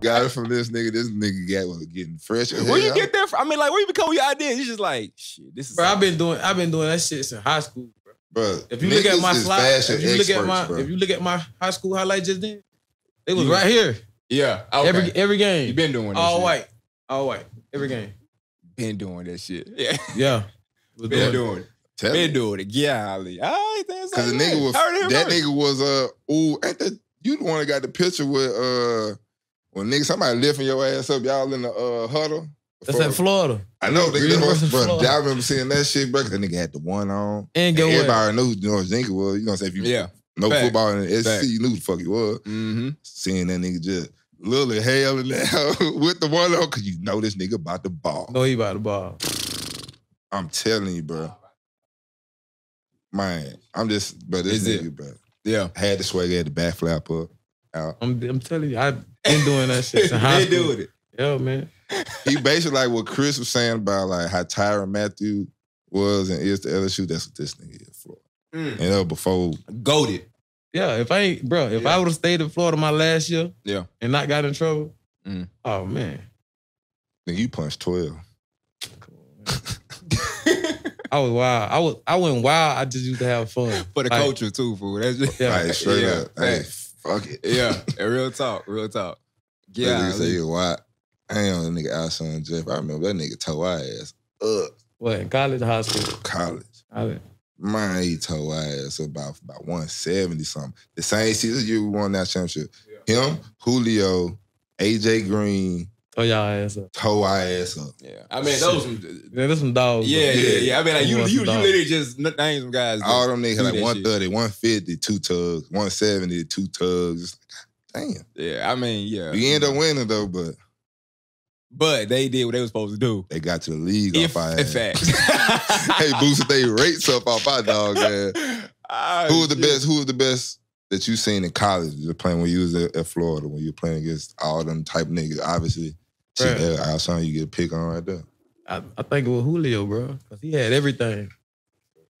got it from this nigga. This nigga got was getting fresh. as Where you get that from? I mean, like, where you become your ideas? You just like, shit, this is. Bro, I've been doing I've been doing that shit since high school, bro. Bro, If you look at my is slide, if you look at my bro. if you look at my high school highlight just then, they was You- right here. yeah. Okay. Every every game. you been doing that all shit. white. All white. Every game. Been doing that shit. Yeah. Yeah. Was Been doing- doing it. Tell Been me. doing it. Yeah, Ali. All right, that's Cause the nigga was that nigga was uh ooh ain't that you the one that got the picture with uh when nigga somebody lifting your ass up y'all in the uh huddle. That's in Florida. I know nigga, University that, bro, Florida. y'all remember seeing that shit, bro. 'cause That nigga had the one on. And And get what? everybody knew who George Jenkins was. You know what I'm saying? If you Yeah. know Fact. football in the SEC, Fact. you knew the fuck he was. Mm-hmm. Seeing that nigga just little hell in there with the one on, cause you know this nigga about the ball. No, he about the ball. I'm telling you, bro. Man, I'm just, but this Is it? nigga, bro. Yeah. Had the swag, had the back flap up. Out. I'm I'm telling you, I've been doing that shit since high Been school. doing it. Yo, man. He basically like what Chris was saying about like how Tyrann Mathieu was and is to LSU. That's what this nigga is for. Mm. You know, before Goaded. Yeah, if I ain't, bro, if Yeah. I would have stayed in Florida my last year, Yeah. and not got in trouble, Mm. oh man, then you punched 12. I was wild. I was, I went wild. I just used to have fun. For the Like, culture too, fool. That's just Yeah. Like straight Yeah. up. Hey, fuck it. yeah. And real talk. Real talk. That Yeah. nigga say, "Yeah, why? I ain't on the nigga Alshon Jeff. I remember that nigga tore our ass up What in college, or high school? college. College. Man, he tore our ass up about about 170 something. The same season you won that championship. Him, Julio, AJ Green, Throw y'all ass up. tore our ass up. Yeah. I mean, those. Some, Yeah, there's some dogs. yeah, though. yeah, yeah. I mean, like you, you, you literally just n- name some guys. All them niggas had like that 130, 150, two tugs, 170, two tugs. It's like, damn. Yeah, I mean, yeah. We end up winning though, but but they did what they were supposed to do. they got to the league If, off our in ass. fact, Hey, boosted they rates up off our dog ass. Ah, Who was the best? Who was the best that you seen in college? You were playing when you was at, at Florida when you were playing against all them type niggas. Obviously, shit, Bruh. uh, Alshon, you get a pick on right there. I, I think it was Julio, bro, because he had everything.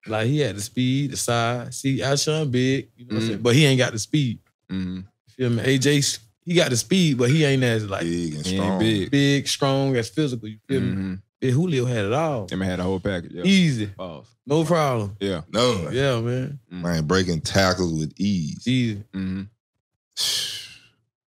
Like he had the speed, the size. See, Alshon big, you know what I'm Mhm. saying? But he ain't got the speed. Mhm. You feel me? AJ, he got the speed, but he ain't as like Big and He ain't strong. big. big, strong, as physical. You feel me? Mhm. Big Julio had it all. Them had a whole package. Yeah. Easy, Pause. no problem. Yeah. No, Yeah, man, man, breaking tackles with ease. easy. hmm